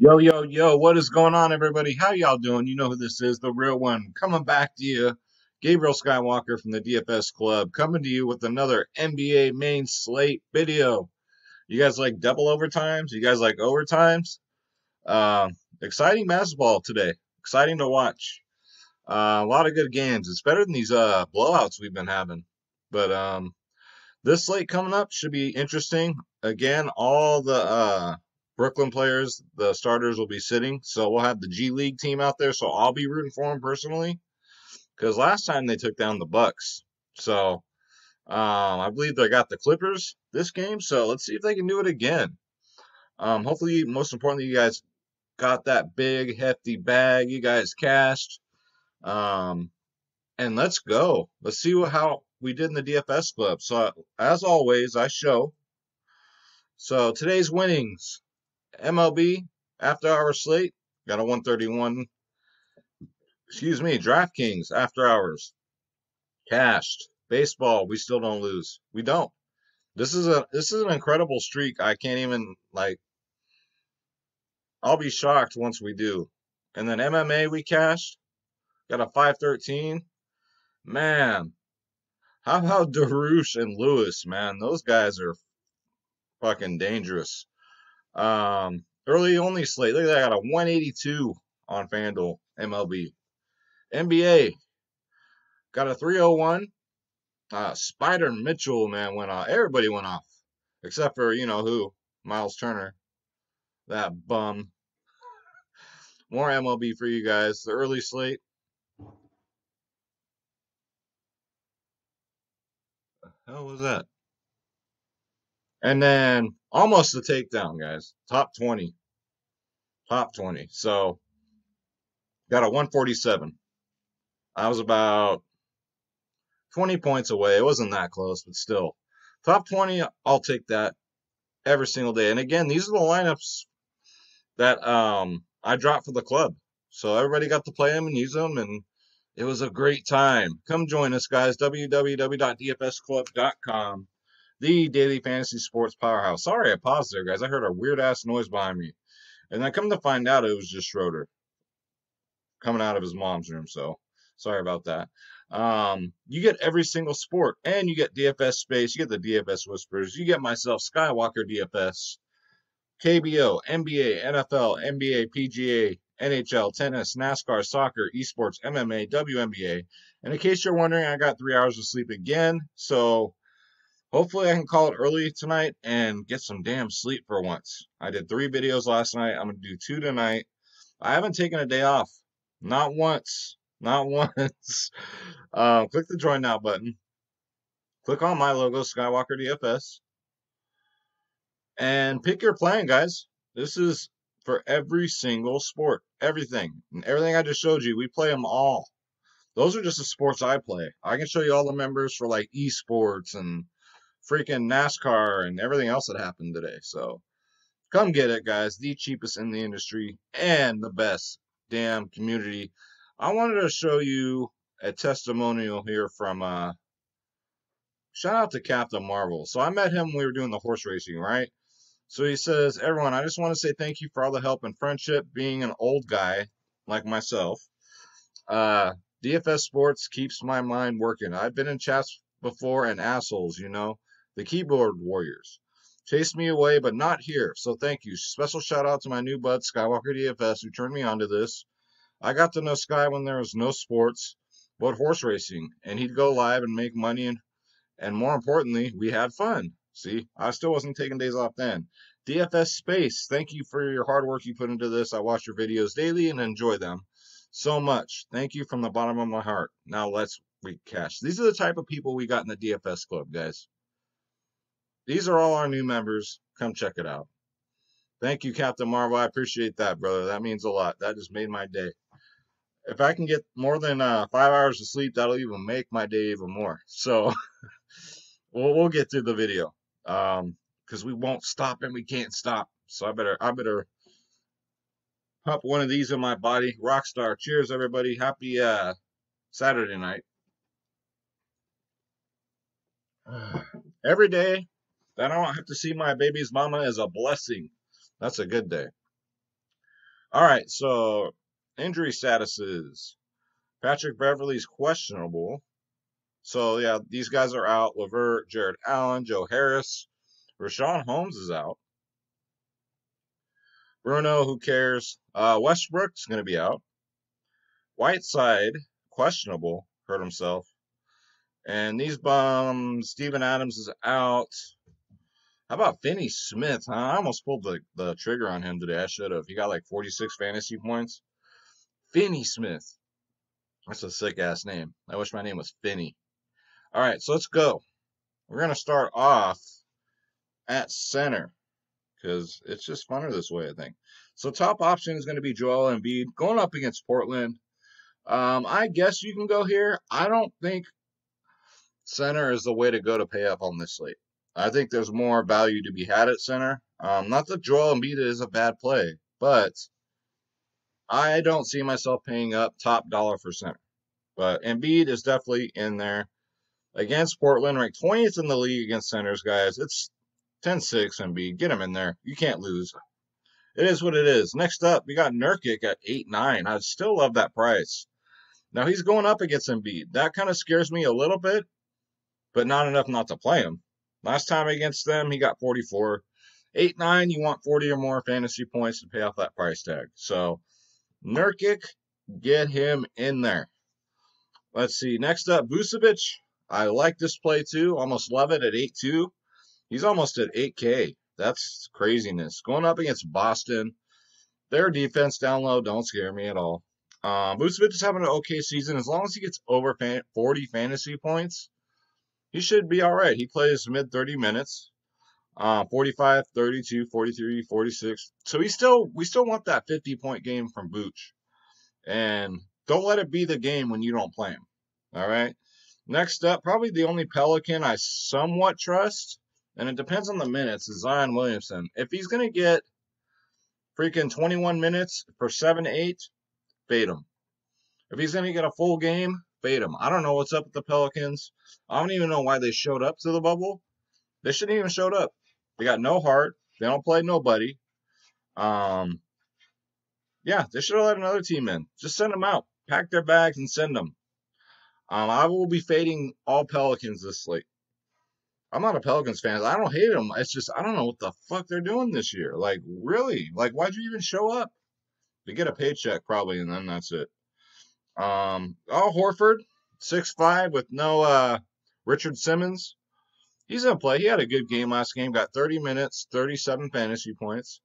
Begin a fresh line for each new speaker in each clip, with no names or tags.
Yo, yo, yo, what is going on, everybody? How y'all doing? You know who this is, the real one. Coming back to you, Gabriel Skywalker from the DFS Club, coming to you with another NBA main slate video. You guys like double overtimes? You guys like overtimes? Uh, exciting basketball today. Exciting to watch. Uh, a lot of good games. It's better than these uh, blowouts we've been having. But um, this slate coming up should be interesting. Again, all the uh, Brooklyn players, the starters will be sitting. So we'll have the G League team out there. So I'll be rooting for them personally. Because last time they took down the Bucks. So um, I believe they got the Clippers this game. So let's see if they can do it again. Um, hopefully, most importantly, you guys got that big, hefty bag. You guys cashed. Um, and let's go. Let's see what, how we did in the DFS club. So as always, I show. So today's winnings MLB after hour slate got a 131. Excuse me, DraftKings after hours cashed. Baseball, we still don't lose. We don't. This is a this is an incredible streak. I can't even like. I'll be shocked once we do. And then MMA we cashed. Got a 513. Man, how about Dariush and Lewis, man? Those guys are fucking dangerous. Um, early only slate. Look at that. I got a 182 on FanDuel MLB. NBA got a 301. Uh, Spider Mitchell, man, went off. Everybody went off. Except for, you know who? Miles Turner. That bum. More MLB for you guys. The early slate. Hell was that? And then almost the takedown, guys. Top 20. Top 20. So got a 147. I was about 20 points away. It wasn't that close, but still. Top 20, I'll take that every single day. And again, these are the lineups that um, I dropped for the club. So everybody got to play them and use them, and it was a great time. Come join us, guys. www.dfsclub.com the daily fantasy sports powerhouse. Sorry, I paused there, guys. I heard a weird ass noise behind me. And I come to find out it was just Schroeder coming out of his mom's room. So sorry about that. Um, you get every single sport, and you get DFS space. You get the DFS whispers. You get myself, Skywalker DFS, KBO, NBA, NFL, NBA, PGA, NHL, tennis, NASCAR, soccer, esports, MMA, WNBA. And in case you're wondering, I got three hours of sleep again. So hopefully I can call it early tonight and get some damn sleep for once. I did three videos last night. I'm going to do two tonight. I haven't taken a day off. Not once. Not once. Uh, click the join now button. Click on my logo, Skywalker DFS. And pick your plan, guys. This is for every single sport. Everything. And everything I just showed you, we play them all. Those are just the sports I play. I can show you all the members for like esports and freaking NASCAR and everything else that happened today. So come get it, guys. The cheapest in the industry and the best damn community. I wanted to show you a testimonial here from uh shout out to Captain Marvel. So I met him when we were doing the horse racing, right? So he says, Everyone, I just want to say thank you for all the help and friendship being an old guy like myself. Uh DFS Sports keeps my mind working. I've been in chats before and assholes, you know the keyboard warriors. Chased me away, but not here. So thank you. Special shout out to my new bud, Skywalker DFS, who turned me onto this. I got to know Sky when there was no sports but horse racing, and he'd go live and make money, and, and more importantly, we had fun. See, I still wasn't taking days off then. DFS Space, thank you for your hard work you put into this. I watch your videos daily and enjoy them so much. Thank you from the bottom of my heart. Now let's recash. These are the type of people we got in the DFS club, guys. These are all our new members. Come check it out. Thank you, Captain Marvel. I appreciate that, brother. That means a lot. That just made my day. If I can get more than uh, five hours of sleep, that'll even make my day even more. So we'll, we'll get through the video because um, we won't stop and we can't stop. So I better I better pop one of these in my body. Rockstar. Cheers, everybody. Happy uh, Saturday night. Every day that I don't have to see my baby's mama is a blessing. That's a good day. All right, so injury statuses. Patrick Beverley's questionable. So yeah, these guys are out. Levert, Jarrett Allen, Joe Harris, Richaun Holmes is out. Bruno, who cares? Uh, Westbrook's going to be out. Whiteside, questionable, hurt himself. And these bums, Steven Adams is out. How about Finney Smith? Huh? I almost pulled the, the trigger on him today. I should have. He got like 46 fantasy points. Finney Smith. That's a sick ass name. I wish my name was Finney. All right, so let's go. We're going to start off at center because it's just funner this way, I think. So top option is going to be Joel Embiid going up against Portland. Um, I guess you can go here. I don't think center is the way to go to pay up on this slate. I think there's more value to be had at center. Um, not that Joel Embiid is a bad play, but I don't see myself paying up top dollar for center. But Embiid is definitely in there against Portland, ranked 20th in the league against centers, guys. It's 10 6 Embiid. Get him in there. You can't lose. It is what it is. Next up, we got Nurkic at 8 9. I still love that price. Now he's going up against Embiid. That kind of scares me a little bit, but not enough not to play him. Last time against them, he got 44. 8 9, you want 40 or more fantasy points to pay off that price tag. So, Nurkic, get him in there. Let's see. Next up, Vucevic. I like this play too. Almost love it at 8 2. He's almost at 8K. That's craziness. Going up against Boston, their defense down low don't scare me at all. Um, Vucevic is having an okay season. As long as he gets over 40 fantasy points, he should be all right. He plays mid 30 minutes, uh, 45, 32, 43, 46. So he still, we still want that 50 point game from Booch. And don't let it be the game when you don't play him. All right. Next up, probably the only Pelican I somewhat trust and it depends on the minutes, is Zion Williamson. If he's going to get freaking 21 minutes for 7 8, fade him. If he's going to get a full game, fade him. I don't know what's up with the Pelicans. I don't even know why they showed up to the bubble. They shouldn't even showed up. They got no heart. They don't play nobody. Um, yeah, they should have let another team in. Just send them out. Pack their bags and send them. Um, I will be fading all Pelicans this slate. I'm not a Pelicans fan. I don't hate them. It's just I don't know what the fuck they're doing this year. Like really? Like why'd you even show up? To get a paycheck probably, and then that's it. Um, oh Horford, six five with no uh Richard Simmons. He's gonna play. He had a good game last game. Got 30 minutes, 37 fantasy points,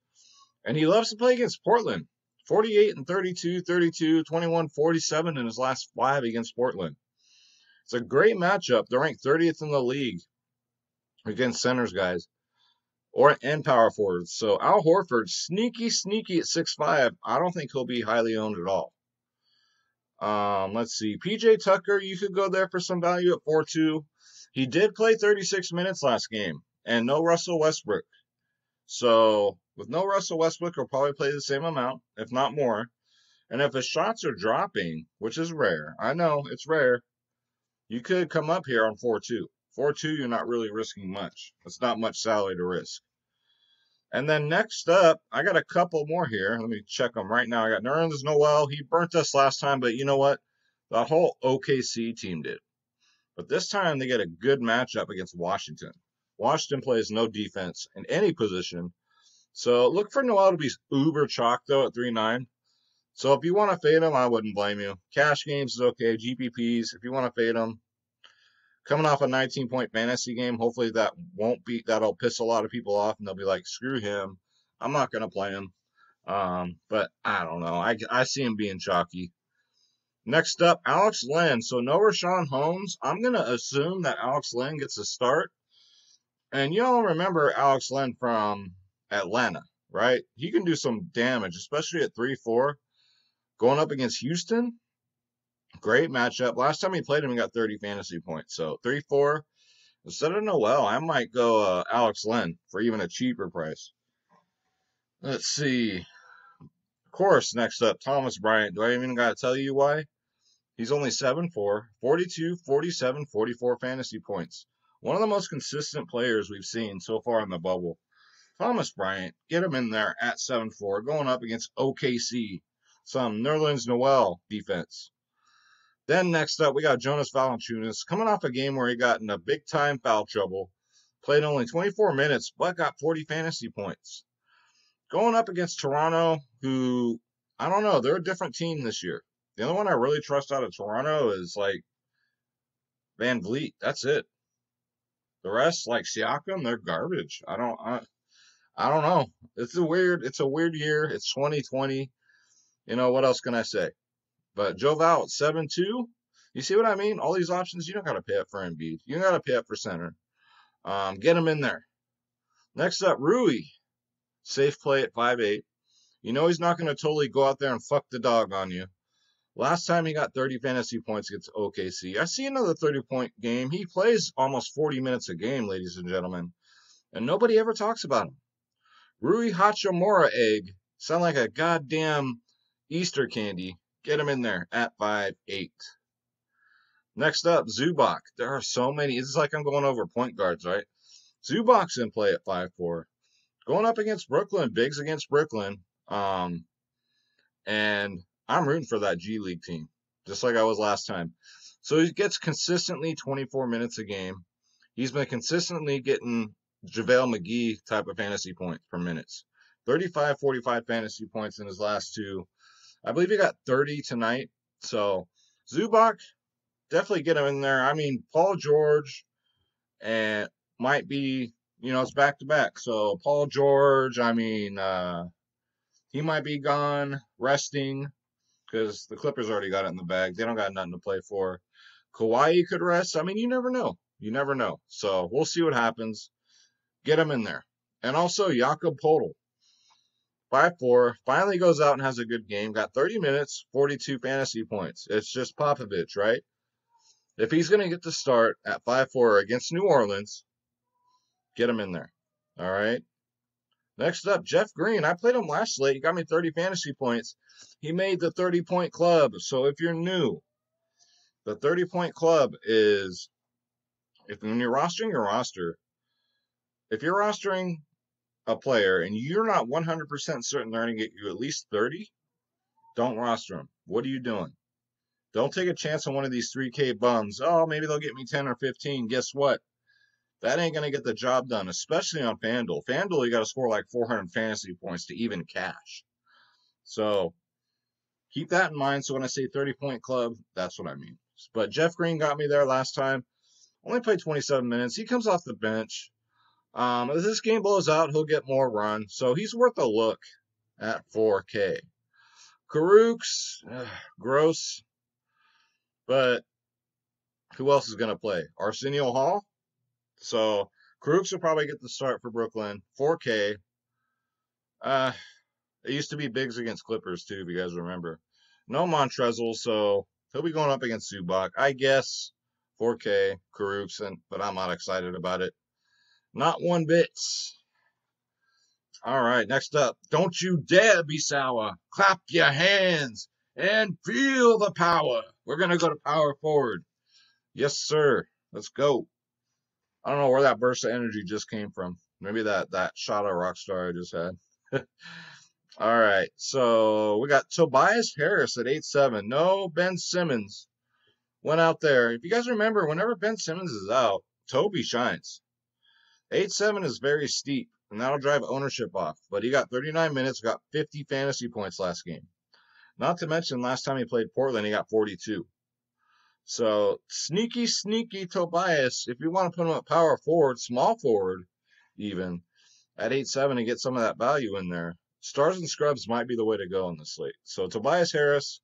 and he loves to play against Portland. 48 and 32, 32, 21, 47 in his last five against Portland. It's a great matchup. They're ranked 30th in the league against centers guys or and power forwards. So Al Horford, sneaky, sneaky at six five. I don't think he'll be highly owned at all. Um, let's see. PJ Tucker, you could go there for some value at 4 2. He did play 36 minutes last game, and no Russell Westbrook. So, with no Russell Westbrook, he'll probably play the same amount, if not more. And if his shots are dropping, which is rare, I know it's rare, you could come up here on 4 2. 4 2, you're not really risking much. It's not much salary to risk. And then next up, I got a couple more here. Let me check them right now. I got Nerlens Noel. He burnt us last time, but you know what? The whole OKC team did. But this time they get a good matchup against Washington. Washington plays no defense in any position. So look for Noel to be uber chalk though at 3 9. So if you want to fade him, I wouldn't blame you. Cash games is okay. GPPs, if you want to fade him, coming off a 19 point fantasy game. Hopefully that won't be that'll piss a lot of people off, and they'll be like, "Screw him, I'm not gonna play him." Um, but I don't know. I I see him being chalky. Next up, Alex Len. So no Richaun Holmes. I'm gonna assume that Alex Len gets a start. And you all remember Alex Len from Atlanta, right? He can do some damage, especially at three four. Going up against Houston, Great matchup. Last time he played him, he got 30 fantasy points. So 3 4. Instead of Noel, I might go uh, Alex Len for even a cheaper price. Let's see. Of course, next up, Thomas Bryant. Do I even got to tell you why? He's only 7 4, 42, 47, 44 fantasy points. One of the most consistent players we've seen so far in the bubble. Thomas Bryant, get him in there at 7 4, going up against OKC, some Nerlens Noel defense. Then next up, we got Jonas Valanciunas coming off a game where he got in a big time foul trouble, played only 24 minutes, but got 40 fantasy points. Going up against Toronto, who I don't know, they're a different team this year. The only one I really trust out of Toronto is like VanVleet. That's it. The rest, like Siakam, they're garbage. I don't, I, I don't know. It's a weird, it's a weird year. It's 2020. You know what else can I say? But Joe Val at seven two. You see what I mean? All these options, you don't got to pay up for Embiid. You got to pay up for center. Um, get him in there. Next up, Rui. Safe play at five eight. You know he's not going to totally go out there and fuck the dog on you. Last time he got 30 fantasy points against OKC. I see another 30 point game. He plays almost 40 minutes a game, ladies and gentlemen. And nobody ever talks about him. Rui Hachimura egg. Sound like a goddamn Easter candy. Get him in there at five eight. Next up, Zubac. There are so many. It's like I'm going over point guards, right? Zubac's in play at five four. Going up against Brooklyn, bigs against Brooklyn. Um, and I'm rooting for that G League team, just like I was last time. So he gets consistently 24 minutes a game. He's been consistently getting JaVale McGee type of fantasy points per minutes. 35, 45 fantasy points in his last two. I believe he got 30 tonight. So Zubac, definitely get him in there. I mean, Paul George and might be, you know, it's back to back. So Paul George, I mean, uh, he might be gone, resting, because the Clippers already got it in the bag. They don't got nothing to play for. Kawhi could rest. I mean, you never know. You never know. So we'll see what happens. Get him in there. And also Jakob Poeltl. 5-4, finally goes out and has a good game. Got 30 minutes, 42 fantasy points. It's just Popovich, right? If he's going to get the start at 5-4 against New Orleans, get him in there. All right. Next up, Jeff Green. I played him last slate. He got me 30 fantasy points. He made the 30 point club. So if you're new, the 30 point club is if when you're rostering your roster, if you're rostering a player and you're not 100% certain they're going to get you at least 30, don't roster them. What are you doing? Don't take a chance on one of these 3K bums. Oh, maybe they'll get me 10 or 15. Guess what? That ain't going to get the job done, especially on FanDuel. FanDuel, you got to score like 400 fantasy points to even cash. So keep that in mind. So when I say 30 point club, that's what I mean. But Jeff Green got me there last time. Only played 27 minutes. He comes off the bench. Um, if this game blows out, he'll get more run. So he's worth a look at 4K. Kurucs, uh, gross. But who else is going to play? Arsenio Hall? So Kurucs will probably get the start for Brooklyn. 4K. Uh, it used to be Bigs against Clippers, too, if you guys remember. No Montrezl, so he'll be going up against Zubac. I guess 4K, Kurucs, and, but I'm not excited about it. Not one bit. All right, next up. Don't you dare be sour. Clap your hands and feel the power. We're going to go to power forward. Yes, sir. Let's go. I don't know where that burst of energy just came from. Maybe that, that shot of Rockstar I just had. All right, so we got Tobias Harris at 8-7. No Ben Simmons went out there. If you guys remember, whenever Ben Simmons is out, Toby shines. 8-7 is very steep, and that'll drive ownership off. But he got 39 minutes, got 50 fantasy points last game. Not to mention, last time he played Portland, he got 42. So, sneaky, sneaky Tobias, if you want to put him at power forward, small forward, even, at 8-7 and get some of that value in there, stars and scrubs might be the way to go on this slate. So, Tobias Harris,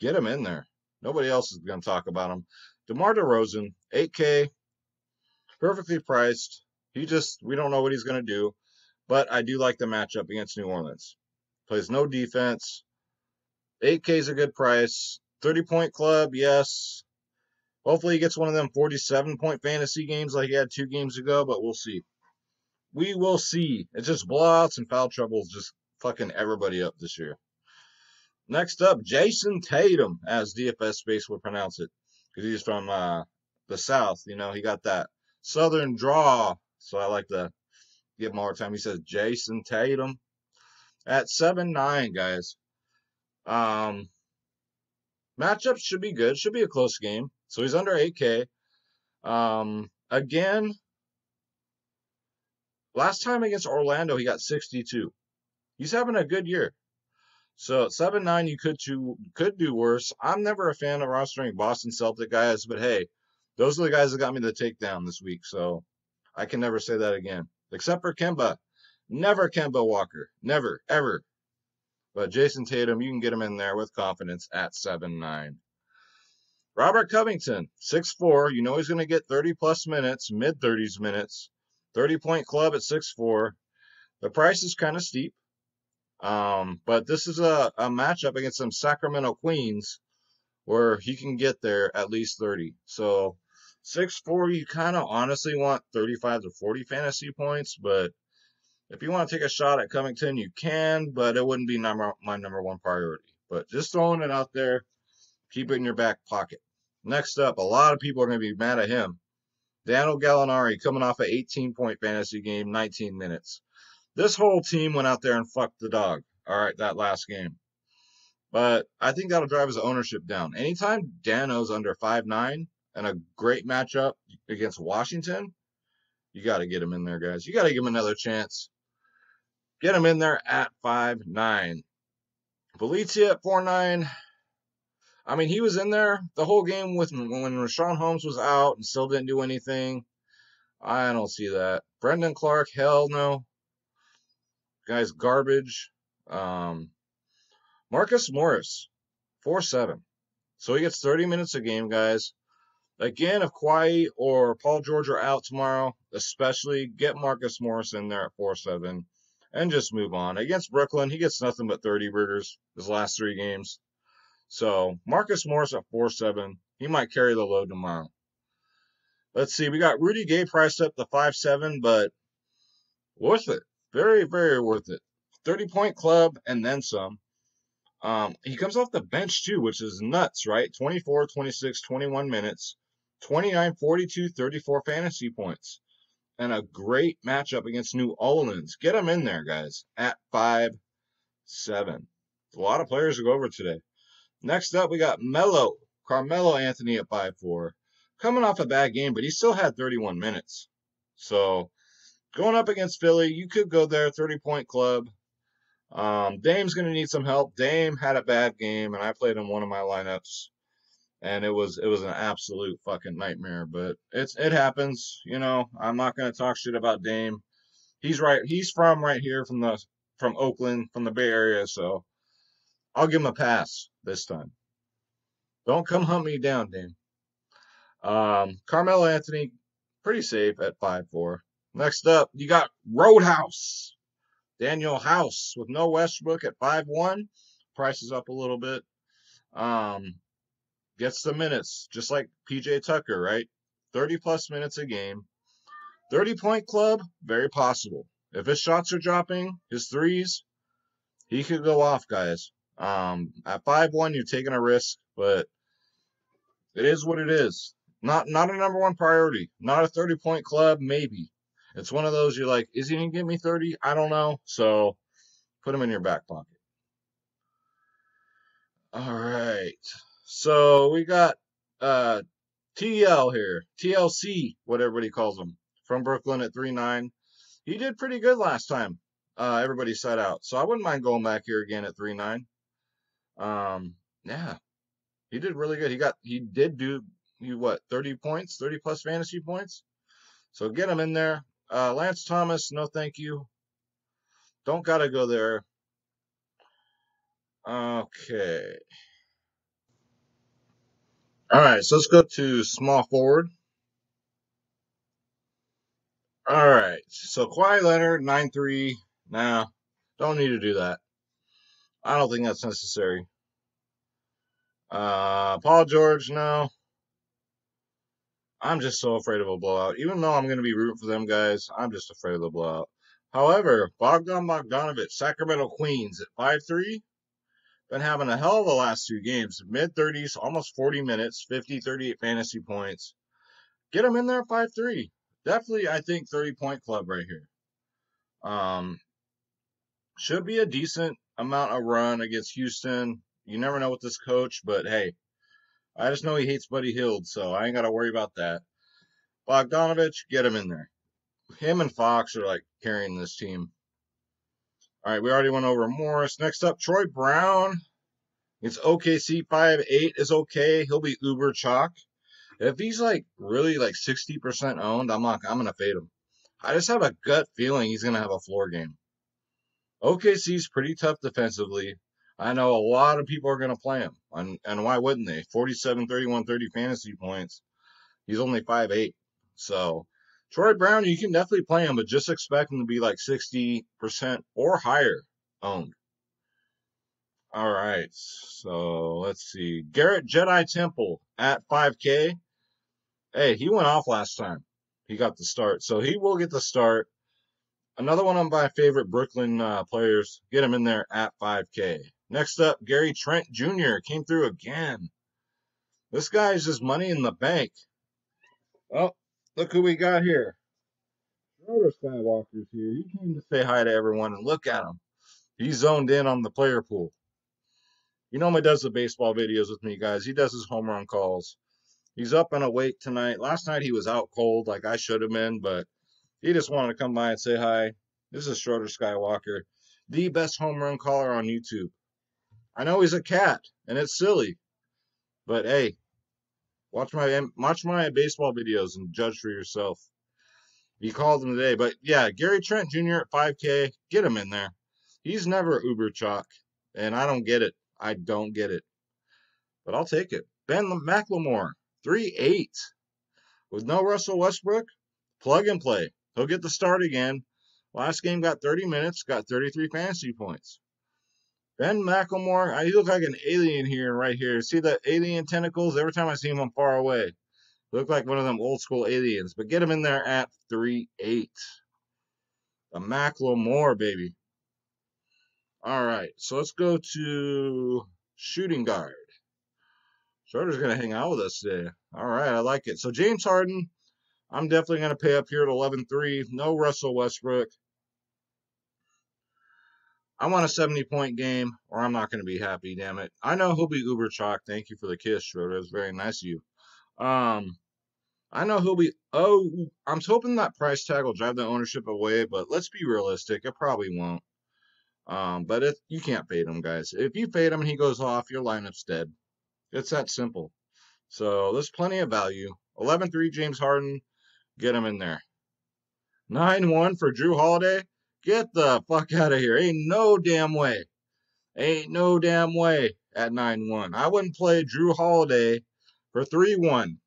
get him in there. Nobody else is going to talk about him. DeMar DeRozan, 8K, perfectly priced. He just, we don't know what he's going to do. But I do like the matchup against New Orleans. Plays no defense. 8K is a good price. 30 point club, yes. Hopefully he gets one of them 47 point fantasy games like he had two games ago, but we'll see. We will see. It's just blowouts and foul troubles just fucking everybody up this year. Next up, Jason Tatum, as DFS Space would pronounce it, because he's from uh, the South. You know, he got that Southern draw so I like to give him more time. He says Jason Tatum at seven nine, guys. Um, matchups should be good. Should be a close game. So he's under 8K. Um, again, last time against Orlando, he got 62. He's having a good year. So seven nine, you could do could do worse. I'm never a fan of rostering Boston Celtic guys, but hey, those are the guys that got me the takedown this week. So I can never say that again, except for Kemba. Never Kemba Walker. Never, ever. But Jason Tatum, you can get him in there with confidence at seven nine. Robert Covington, six four. You know he's going to get 30 plus minutes, mid 30s minutes. 30 point club at six four. The price is kind of steep. Um, but this is a, a matchup against some Sacramento Queens where he can get there at least 30. So six four, you kind of honestly want 35 to 40 fantasy points, but if you want to take a shot at Covington, you can, but it wouldn't be number my number one priority. But just throwing it out there, keep it in your back pocket. Next up, a lot of people are going to be mad at him. Daniel Gallinari coming off an 18 point fantasy game, 19 minutes. This whole team went out there and fucked the dog. All right, that last game. But I think that'll drive his ownership down. Anytime Dano's under five nine and a great matchup against Washington, you got to get him in there, guys. You got to give him another chance. Get him in there at five nine. Valencia at four nine. I mean, he was in there the whole game with when Richaun Holmes was out and still didn't do anything. I don't see that. Brandon Clarke, hell no. Guy's garbage. Um, Marcus Morris, 4 7. So he gets 30 minutes a game, guys. Again, if Kawhi or Paul George are out tomorrow, especially get Marcus Morris in there at 4 7 and just move on. Against Brooklyn, he gets nothing but 30 burgers his last three games. So Marcus Morris at 4 7. He might carry the load tomorrow. Let's see. We got Rudy Gay priced up to 5 7, but worth it. Very, very worth it. 30 point club and then some. Um, he comes off the bench too, which is nuts, right? 24, 26, 21 minutes, 29, 42, 34 fantasy points. And a great matchup against New Orleans. Get him in there, guys, at 5 7. A lot of players to go over today. Next up, we got Melo, Carmelo Anthony at 5 4. Coming off a bad game, but he still had 31 minutes. So going up against Philly, you could go there, 30 point club. Um, Dame's going to need some help. Dame had a bad game, and I played in one of my lineups, and it was it was an absolute fucking nightmare. But it's it happens, you know. I'm not to talk shit about Dame. He's right. He's from right here, from the from Oakland, from the Bay Area. So I'll give him a pass this time. Don't come hunt me down, Dame. Um, Carmelo Anthony, pretty safe at five four. Next up, you got Roadhouse. Danuel House with no Westbrook at 5-1. Price is up a little bit. Um, gets the minutes, just like PJ Tucker, right? 30 plus minutes a game. 30 point club, very possible. If his shots are dropping, his threes, he could go off, guys. Um, at 5-1, you're taking a risk, but it is what it is. Not not a number one priority. Not a 30 point club, maybe. It's one of those you're like, is he gonna give me 30? I don't know. So put him in your back pocket. All right. So we got uh TL here. TLC, what everybody calls him. From Brooklyn at 3-9. He did pretty good last time. Uh everybody set out. So I wouldn't mind going back here again at 3-9. Um yeah. He did really good. He got he did do you what 30 points, 30 plus fantasy points. So get him in there. Uh, Lance Thomas, no thank you. Don't gotta go there. Okay. All right, so let's go to small forward. All right, so Kawhi Leonard, 9 3. Nah, don't need to do that. I don't think that's necessary. Uh, Paul George, no. I'm just so afraid of a blowout. Even though I'm going to be rooting for them guys, I'm just afraid of the blowout. However, Bogdan Bogdanovich, Sacramento Queens at 5-3, been having a hell of the last two games. Mid 30s, almost 40 minutes, 50, 38 fantasy points. Get him in there 5-3. Definitely, I think, 30 point club right here. Um, should be a decent amount of run against Houston. You never know with this coach, but hey, I just know he hates Buddy Hield, so I ain't got to worry about that. Bogdanovich, get him in there. Him and Fox are like carrying this team. All right, we already went over Morris. Next up, Troy Brown. It's OKC five eight is okay. He'll be uber chalk. If he's like really like 60% owned, I'm not I'm gonna fade him. I just have a gut feeling he's gonna have a floor game. OKC's pretty tough defensively. I know a lot of people are going to play him. And, and why wouldn't they? 47, 31, 30 fantasy points. He's only 5'8. So, Troy Brown, you can definitely play him, but just expect him to be like 60% or higher owned. All right. So, let's see. Garrett Jedi Temple at 5K. Hey, he went off last time. He got the start. So, he will get the start. Another one of my favorite Brooklyn uh, players. Get him in there at 5K. Next up, Gary Trent Jr. came through again. This guy's just money in the bank. Oh, look who we got here. Skywalker's here. He came to say hi to everyone, and look at him. He's zoned in on the player pool. You know, he normally does the baseball videos with me, guys. He does his home run calls. He's up and awake tonight. Last night he was out cold, like I should have been, but he just wanted to come by and say hi. This is Schroeder Skywalker, the best home run caller on YouTube. I know he's a cat, and it's silly, but hey, watch my watch my baseball videos and judge for yourself. You called him today, but yeah, Gary Trent Jr. at 5K, get him in there. He's never uber chalk, and I don't get it. I don't get it, but I'll take it. Ben McLemore, 3-8, with no Russell Westbrook, plug and play. He'll get the start again. Last game got 30 minutes, got 33 fantasy points. Ben McLemore, I look like an alien here, right here. See the alien tentacles? Every time I see him, I'm far away. Look like one of them old school aliens. But get him in there at 3 8. The McLemore, baby. All right, so let's go to shooting guard. Schroeder's going to hang out with us today. All right, I like it. So James Harden, I'm definitely going to pay up here at 11-3. No Russell Westbrook. I want a 70 point game, or I'm not going to be happy, damn it. I know he'll be uber chalk. Thank you for the kiss, Schroeder. It was very nice of you. Um, I know he'll be. Oh, I'm hoping that price tag will drive the ownership away, but let's be realistic. It probably won't. Um, but it, you can't fade him, guys. If you fade him and he goes off, your lineup's dead. It's that simple. So there's plenty of value. 11 3 James Harden. Get him in there. 9 1 for Jrue Holiday. Get the fuck out of here. Ain't no damn way. Ain't no damn way at 9 1. I wouldn't play Jrue Holiday for 3 1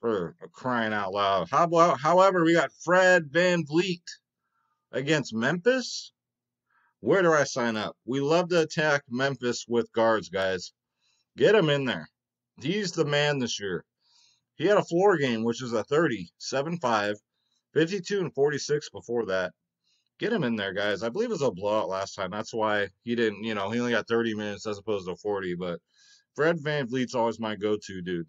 for crying out loud. How about, however, we got Fred VanVleet against Memphis. Where do I sign up? We love to attack Memphis with guards, guys. Get him in there. He's the man this year. He had a floor game, which was a 30, 7 5, 52 and 46 before that. Get him in there, guys. I believe it was a blowout last time. That's why he didn't, you know, he only got 30 minutes as opposed to 40. But Fred Van VanVleet's always my go to dude.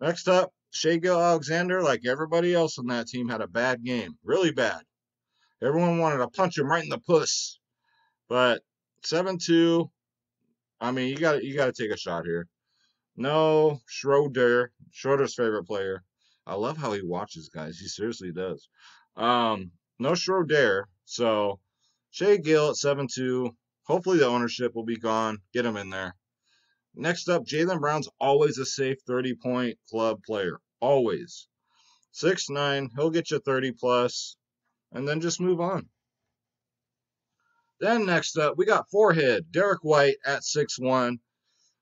Next up, Shai Gilgeous-Alexander, like everybody else on that team, had a bad game. Really bad. Everyone wanted to punch him right in the puss. But 7 2, I mean, you got you got to take a shot here. No, Schroeder, Schroeder's favorite player. I love how he watches guys. He seriously does. Um, no Schroeder. So Shai Gill at 7 2. Hopefully the ownership will be gone. Get him in there. Next up, Jaylen Brown's always a safe 30 point club player. Always. 6 9. He'll get you 30 plus. And then just move on. Then next up, we got forehead. Derrick White at 6 1.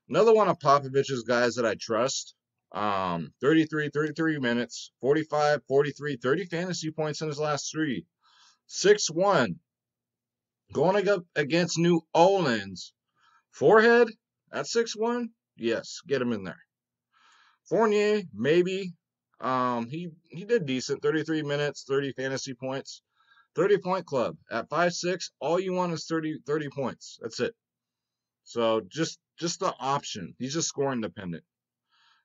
Another one of Popovich's guys that I trust. Um, 33, 33 minutes, 45, 43, 30 fantasy points in his last three. 6 1. Going up against New Orleans. Forehead at 6 1? Yes, get him in there. Fournier, maybe. Um, he, he did decent. 33 minutes, 30 fantasy points. 30 point club. At 5 6, all you want is 30, 30 points. That's it. So just just the option. He's just scoring dependent.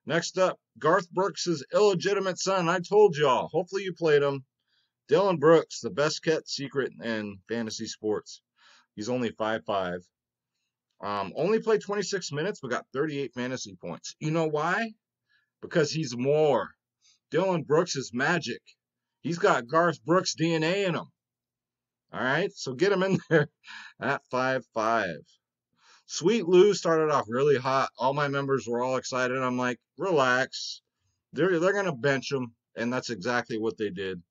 Next up, Garth Brooks' illegitimate son. I told y'all. Hopefully you played him. Dillon Brooks, the best kept secret in fantasy sports. He's only five five. Um, only played 26 minutes, but got 38 fantasy points. You know why? Because he's more. Dillon Brooks is magic. He's got Garth Brooks DNA in him. All right, so get him in there at five five. Sweet Lou started off really hot. All my members were all excited. I'm like, relax. They're they're gonna bench him, and that's exactly what they did.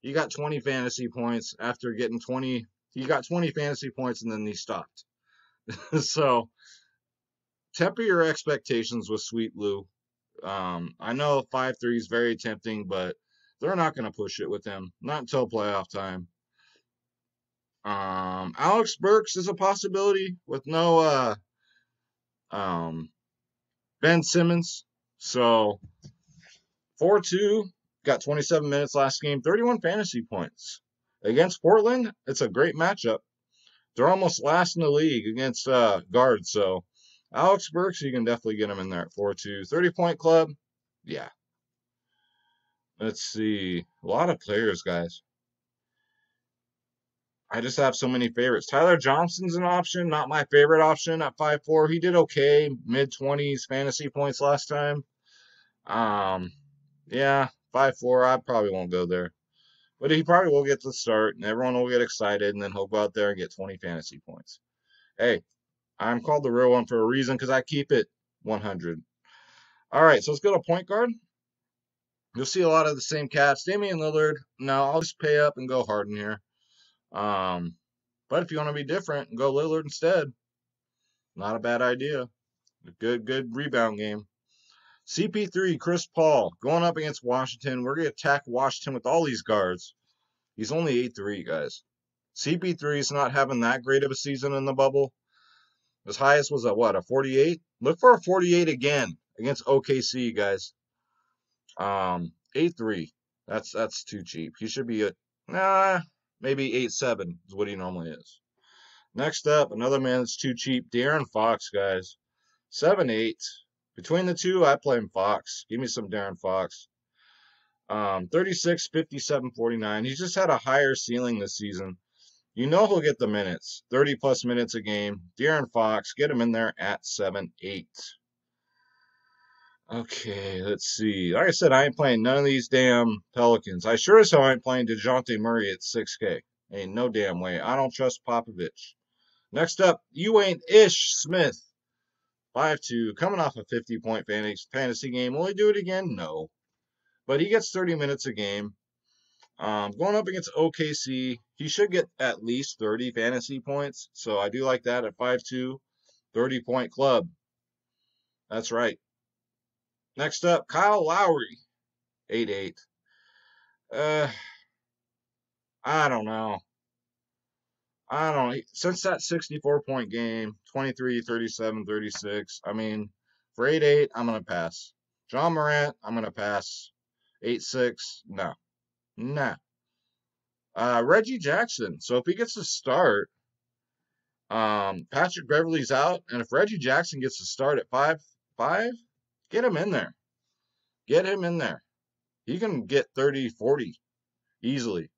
He got 20 fantasy points after getting 20. He got 20 fantasy points, and then he stopped. so temper your expectations with Sweet Lou. Um, I know five three is very tempting, but they're not going to push it with him. Not until playoff time. Um, Alec Burks is a possibility with no uh, um, Ben Simmons. So 4 2, got 27 minutes last game, 31 fantasy points. Against Portland, it's a great matchup. They're almost last in the league against uh, guards. So Alec Burks, you can definitely get him in there at 4 2. 30 point club, yeah. Let's see. A lot of players, guys. I just have so many favorites. Tyler Johnson's an option, not my favorite option at 5'4. He did okay, mid 20s fantasy points last time. Um, yeah, 5'4. I probably won't go there. But he probably will get the start, and everyone will get excited, and then he'll go out there and get 20 fantasy points. Hey, I'm called the real one for a reason because I keep it 100. All right, so let's go to point guard. You'll see a lot of the same cats. Damian Lillard. No, I'll just pay up and go Harden here. Um, but if you want to be different, go Lillard instead. Not a bad idea. A good, good rebound game. CP3, Chris Paul, going up against Washington. We're going to attack Washington with all these guards. He's only 8-3, guys. CP3 is not having that great of a season in the bubble. His highest was a what, a 48? Look for a 48 again against OKC, guys. Um, 8-3. That's that's too cheap. He should be a nah, maybe 8-7 is what he normally is. Next up, another man that's too cheap, De'Aaron Fox, guys. 7-8. Between the two, I play him Fox. Give me some De'Aaron Fox. Um, 36, 57, 49. He's just had a higher ceiling this season. You know he'll get the minutes. 30 plus minutes a game. De'Aaron Fox, get him in there at 7 8. Okay, let's see. Like I said, I ain't playing none of these damn Pelicans. I sure as hell ain't playing DeJounte Murray at 6K. Ain't no damn way. I don't trust Popovich. Next up, you ain't Ish Smith. 5-2, coming off a 50-point fantasy game. Will he do it again? No. But he gets 30 minutes a game. Um, going up against OKC, he should get at least 30 fantasy points. So I do like that at 5-2, 30-point club. That's right. Next up, Kyle Lowry, 8-8. Uh, I don't know. I don't know. Since that 64 point game, 23, 37, 36, I mean, for 8 8, I'm going to pass. John Morant, I'm going to pass. 8 6, no. Nah. Uh, Reggie Jackson. So if he gets to start, um, Patrick Beverley's out, and if Reggie Jackson gets to start at 5 5, Get him in there. Get him in there. He can get 30, 40 easily.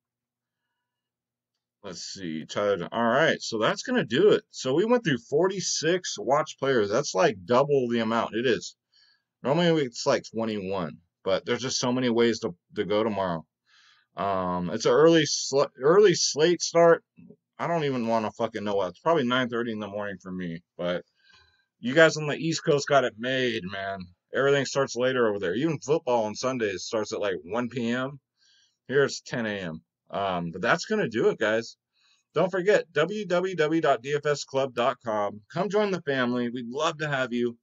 Let's see. All right. So that's going to do it. So we went through 46 watch players. That's like double the amount. It is. Normally it's like 21, but there's just so many ways to, to go tomorrow. Um, it's an early sl- early slate start. I don't even want to fucking know what. It's probably 9:30 in the morning for me, but you guys on the East Coast got it made, man. Everything starts later over there. Even football on Sundays starts at like 1 p.m. Here it's 10 a.m. Um, but that's going to do it, guys. Don't forget www.dfsclub.com. Come join the family. We'd love to have you.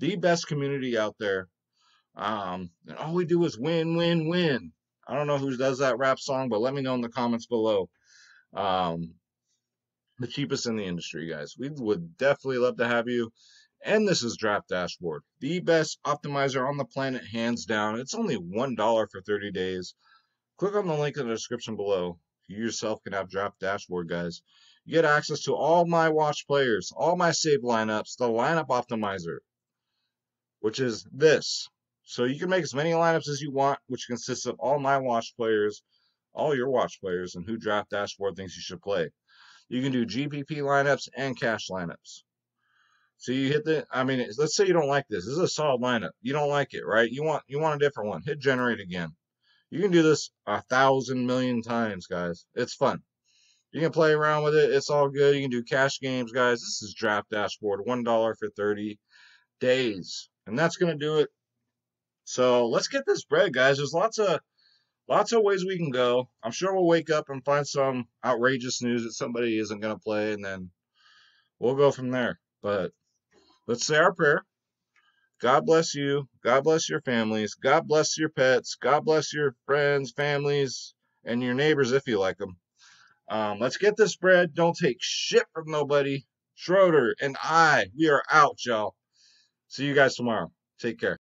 The best community out there. Um, and all we do is win, win, win. I don't know who does that rap song, but let me know in the comments below. Um, the cheapest in the industry, guys. We would definitely love to have you. And this is Draft Dashboard, the best optimizer on the planet, hands down. It's only $1 for 30 days. Click on the link in the description below. You yourself can have Draft Dashboard, guys. You get access to all my watch players, all my saved lineups, the lineup optimizer, which is this. So you can make as many lineups as you want, which consists of all my watch players, all your watch players and who Draft Dashboard thinks you should play. You can do GPP lineups and cash lineups. So you hit the. I mean, let's say you don't like this. This is a solid lineup. You don't like it, right? You want you want a different one. Hit generate again. You can do this a thousand million times, guys. It's fun. You can play around with it. It's all good. You can do cash games, guys. This is Draft Dashboard. One dollar for thirty days, and that's gonna do it. So let's get this bread, guys. There's lots of lots of ways we can go. I'm sure we'll wake up and find some outrageous news that somebody isn't going to play, and then we'll go from there. But let's say our prayer. God bless you. God bless your families. God bless your pets. God bless your friends, families, and your neighbors if you like them. Um, let's get this bread. Don't take shit from nobody. Schroeder and I, we are out, y'all. See you guys tomorrow. Take care.